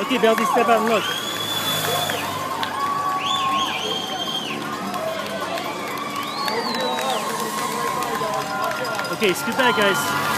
Okay, Bertie, step out and look. Okay, scoot back, guys.